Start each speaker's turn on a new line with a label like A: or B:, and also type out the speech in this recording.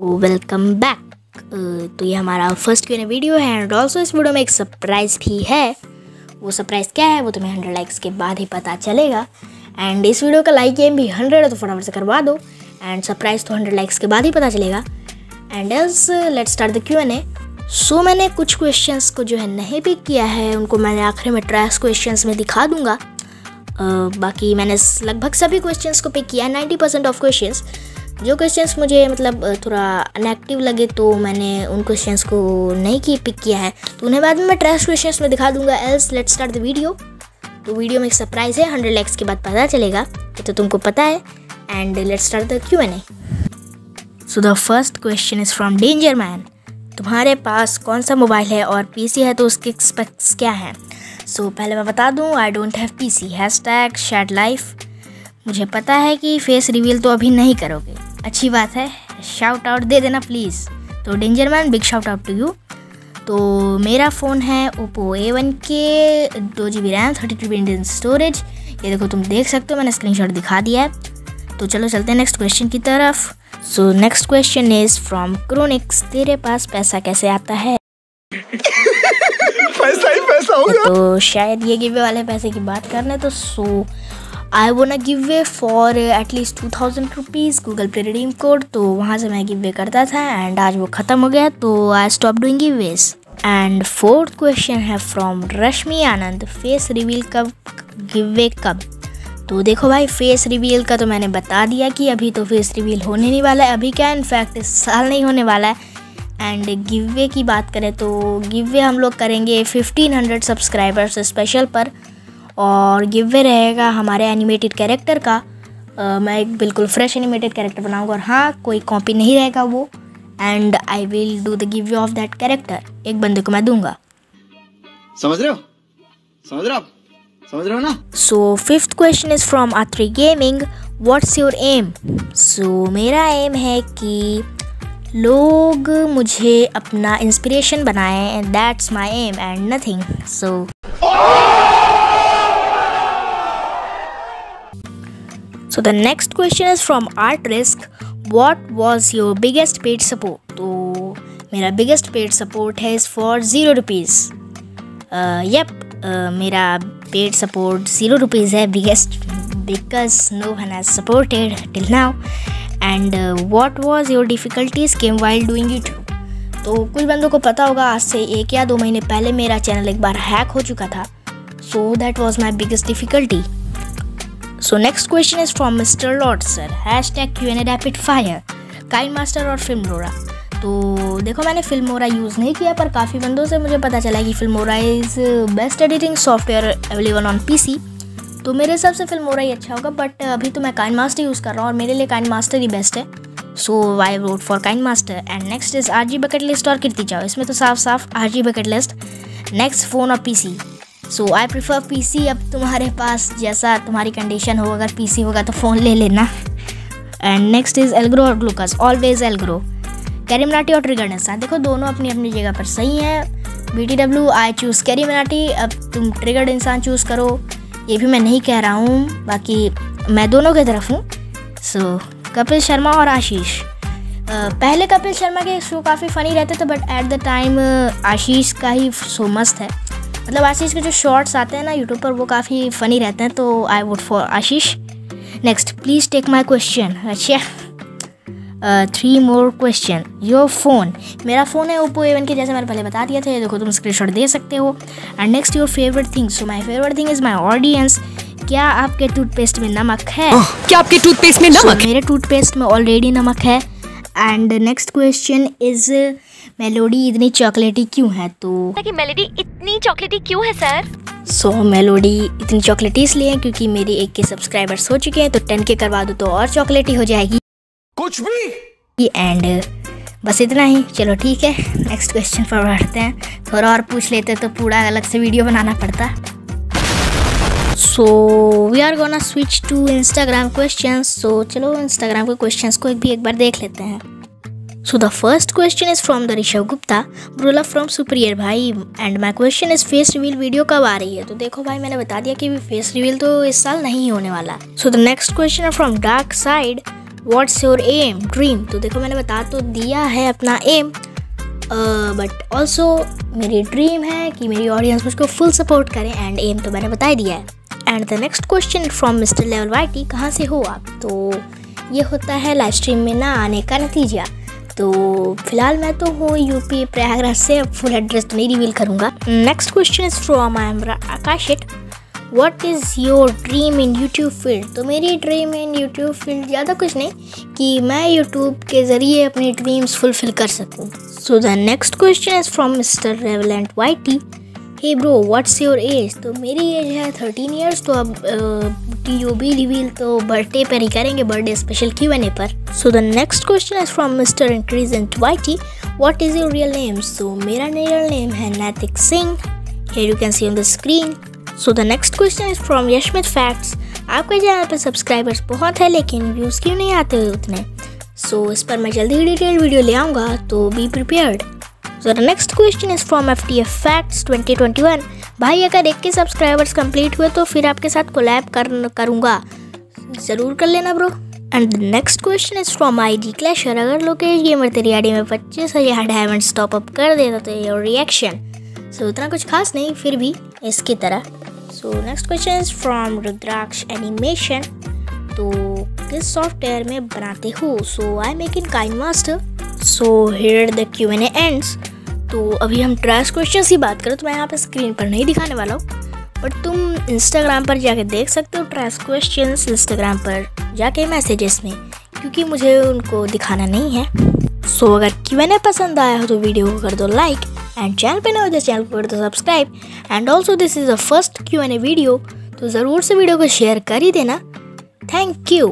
A: Welcome back तो ये हमारा फ़र्स्ट क्यू वीडियो है एंड ऑल्सो इस वीडियो में एक सरप्राइज़ भी है। वो सरप्राइज़ क्या है? वो तुम्हें हंड्रेड लाइक्स के बाद ही पता चलेगा। एंड इस वीडियो का लाइक एम भी हंड्रेड है तो फटाफट से करवा दो। एंड सरप्राइज़ तो हंड्रेड लाइक्स के बाद ही पता चलेगा। And as let start the Q and A so मैंने कुछ क्वेश्चंस को जो है नहीं पिक किया है उनको मैंने आखिर में ट्रैक्स क्वेश्चंस में दिखा दूँगा। uh, बाकी मैंने लगभग सभी क्वेश्चंस को पिक किया है नाइन्टी परसेंट ऑफ़ क्वेश्चंस जो क्वेश्चंस मुझे मतलब थोड़ा अनएक्टिव लगे तो मैंने उन क्वेश्चंस को नहीं की पिक किया है। तो उन्हें बाद में मैं ट्रेस क्वेश्चंस में दिखा दूँगा else let start the video तो वीडियो में एक सरप्राइज़ है हंड्रेड लैक्स के बाद पता चलेगा ये तो तुमको पता है। And let start the Q and A so the first question is from danger man तुम्हारे पास कौन सा मोबाइल है और पीसी है तो उसके स्पेक्स क्या हैं? सो so, पहले मैं बता दूँ I don't have PC hashtag sad life मुझे पता है कि फेस रिवील तो अभी नहीं करोगे। अच्छी बात है। शाउट आउट दे देना प्लीज़ तो danger man big shout out to you तो मेरा फ़ोन है ओप्पो ए वन के दो G B RAM thirty two B storage ये देखो तुम देख सकते हो मैंने स्क्रीनशॉट दिखा दिया है। तो चलो चलते हैं नेक्स्ट क्वेश्चन की तरफ़। So next question is from Kronix तेरे पास पैसा कैसे आता है?
B: पैसा ही पैसा होगा
A: तो शायद ये गिवे वाले पैसे की बात कर करने तो so I wanna giveaway for at least two thousand rupees Google Pay redeem code तो वहाँ से मैं गिव वे करता था एंड आज वो ख़त्म हो गया तो I stop doing giveaways and fourth question है from Rashmi Anand face reveal कब गिव वे कब? तो देखो भाई फेस रिवील का तो मैंने बता दिया कि अभी तो फेस रिवील होने नहीं वाला है, अभी क्या इनफैक्ट इस साल नहीं होने वाला है। एंड गिव वे की बात करें तो गिव वे हम लोग करेंगे 1500 सब्सक्राइबर्स स्पेशल पर। और गिव रहेगा हमारे एनिमेटेड कैरेक्टर का। uh, मैं एक बिल्कुल फ्रेश एनिमेटेड कैरेक्टर बनाऊँगा और हाँ कोई कॉपी नहीं रहेगा वो। And I will do the give of that character एक बंदे को मैं दूँगा।
B: समझ रहे हो? समझ रहे हो समझ रहे हो ना?
A: So fifth question is from Atri gaming what's your aim so मेरा एम है कि लोग मुझे अपना इंस्पिरेशन बनाएँ and that's my aim and nothing so so the next question is from art risk what was your biggest paid support तो मेरा biggest paid support है is for zero rupees yup मेरा पेड सपोर्ट ज़ीरो रुपीज़ है biggest because no one has supported till now and what was your difficulties came while doing it तो कुछ बंदों को पता होगा, आज से एक या दो महीने पहले मेरा चैनल एक बार हैक हो चुका था. So that was my biggest difficulty is from mister lord sir hashtag Q and A rapid fire Kine master और फ़िल्म तो देखो, मैंने फिल्मोरा यूज़ नहीं किया, पर काफ़ी बंदों से मुझे पता चला कि Filmora is best editing software available on PC तो मेरे हिसाब से फिल्मोरा ही अच्छा होगा बट अभी तो मैं काइन मास्टर यूज़ कर रहा हूँ और मेरे लिए काइन मास्टर ही बेस्ट है. So I vote for Kine master and next is R G bucket list और कीर्ति चाओ इसमें तो साफ़ साफ़ R G bucket list next phone और P C so I prefer PC अब तुम्हारे पास जैसा तुम्हारी कंडीशन हो अगर पीसी होगा तो फ़ोन ले लेना. एंड नेक्स्ट इज़ एलग्रो और ग्लूकस ऑलवेज एलग्रो कैरी मराठी और ट्रिगर इंसान देखो दोनों अपनी अपनी जगह पर सही हैं. B T W I choose Carry Marathi अब तुम ट्रिगर्ड इंसान चूज़ करो. ये भी मैं नहीं कह रहा हूँ. बाकी मैं दोनों की तरफ़ हूँ. सो so, कपिल शर्मा और आशीष. पहले कपिल शर्मा के शो काफ़ी फ़नी रहते थे but at the time Ashish का ही शो मस्त है. मतलब आशीष के जो शॉर्ट्स आते हैं ना यूट्यूब पर वो काफ़ी फ़नी रहते हैं तो I would for Ashish next please take my question अच्छा। Three more question your phone मेरा फ़ोन है ओप्पो एवन के जैसे मैंने पहले बता दिया था देखो तुम स्क्रीन दे सकते हो। And next your favourite thing so my favourite thing is my audience क्या आपके टूथपेस्ट में नमक है?
C: क्या आपके टूथपेस्ट में नमक?
A: so, मेरे टूथपेस्ट में ऑलरेडी नमक है। And next question is Melody इतनी चॉकलेटी क्यों है तो?
D: कि मेलोडी इतनी चॉकलेटी क्यों है सर
A: सो so, मेलोडी इतनी चॉकलेटी इसलिए है क्योंकि मेरी एक के सब्सक्राइबर्स हो चुके हैं तो टेन के करवा दो तो और चॉकलेटी हो जाएगी।
B: कुछ भी?
A: एंड बस इतना ही। चलो ठीक है नेक्स्ट क्वेश्चन पर बढ़ते हैं। थोड़ा और पूछ लेते तो पूरा अलग से वीडियो बनाना पड़ता। So we are gonna switch to Instagram question so चलो इंस्टाग्राम के क्वेश्चन को एक भी एक बार देख लेते हैं। So the first question is from the Rishabh Gupta, Brula from Superior भाई and my question is face reveal video कब आ रही है? तो देखो भाई मैंने बता दिया कि फेस रिवील तो इस साल नहीं होने वाला। So the next question from dark side what's your aim dream तो देखो मैंने बता तो दिया है अपना एम बट ऑल्सो मेरी ड्रीम है कि मेरी ऑडियंस मुझको फुल सपोर्ट करें एंड एम तो मैंने बता दिया है। And the next question from mister level Y T कहाँ से हो आप? तो ये होता है लाइव स्ट्रीम में ना आने का नतीजा। तो फ़िलहाल मैं तो हूँ यूपी प्रयागराज से फुल एड्रेस तो नहीं रिवील करूँगा। Next question is from I am Akashit what is your dream in YouTube field तो मेरी ड्रीम इन यूट्यूब फ़ील्ड ज़्यादा कुछ नहीं, कि मैं यूट्यूब के ज़रिए अपनी ड्रीम्स फुलफिल कर सकूँ। So the next question is from mister relevant Y T hey bro what's your age तो मेरी एज है थर्टीन ईयर्स तो अब टी ओ बी रिवील तो बर्थडे पर ही करेंगे birthday special Q and A पर। So the next question is from mister increase in Y T what is your real name so मेरा रियल नेम है Naitik Singh here you can see on the screen so the next question is from Yashmit facts आपके channel पर subscribers बहुत है लेकिन views क्यों नहीं आते उतने? सो so, इस पर मैं जल्दी ही डिटेल वीडियो ले आऊँगा तो be prepared so the next question is from F T F facts twenty twenty one भाई, अगर एक के सब्सक्राइबर्स कंप्लीट हुए तो फिर आपके साथ कोलैब कर, करूँगा। ज़रूर कर लेना bro and the next question is from I D clasher अगर लोकेश गेमर तेरी आईडी में पच्चीस हज़ार डायमंड टॉप अप कर देता तो योर रिएक्शन सो उतना कुछ खास नहीं, फिर भी इसकी तरह. So next question is from Rudraksh animation तो किस सॉफ्टवेयर में बनाते हो? So I make in Kine master so here the Q and ends तो अभी हम ट्रैश क्वेश्चन की बात करें तो मैं यहाँ पे स्क्रीन पर नहीं दिखाने वाला हूँ। बट तुम इंस्टाग्राम पर जाके देख सकते हो ट्रैश क्वेश्चन इंस्टाग्राम पर जाके मैसेजेस में क्योंकि मुझे उनको दिखाना नहीं है। सो so, अगर क्यू एन ए पसंद आया हो तो वीडियो को कर दो लाइक एंड चैनल पे ना हो तो चैनल को कर दो subscribe and also this is the first Q and A video तो ज़रूर से वीडियो को शेयर कर ही देना। Thank you